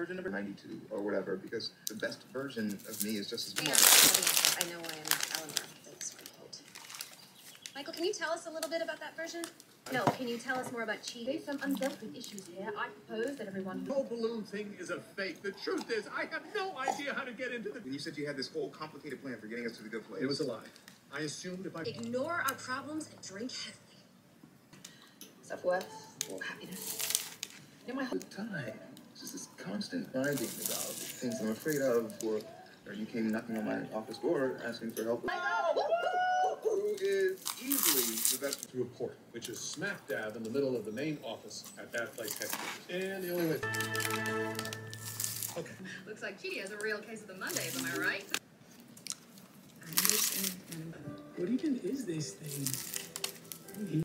version number 92 or whatever? Because the best version of me is just as Hang good. on, I know why I'm not Eleanor. Thanks for the hint. Michael, can you tell us a little bit about that version? No, can you tell us more about cheating? There's some undealt with issues here. I propose that everyone The whole balloon thing is a fake. The truth is, I have no idea how to get into the. When you said you had this whole complicated plan for getting us to the good place. It was a lie. I assumed if I. Ignore our problems and drink heavily. self worth or happiness. In my whole time. It's just this constant finding about things I'm afraid of, or, or you came knocking on my office door asking for help. Who is easily the best? to a port, which is smack dab in the middle of the main office at that place headquarters. And the only way. Okay. Looks like Chidi has a real case of the Mondays, am I right? What even is this thing?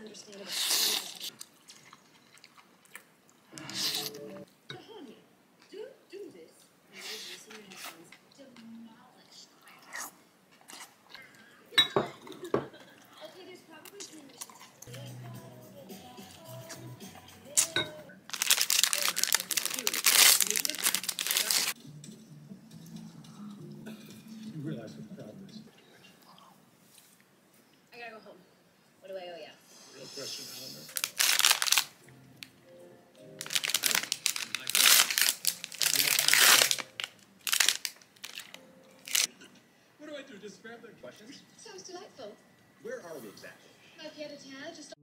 understandable. Describe their questions. Sounds delightful. Where are we exactly? Not yet a just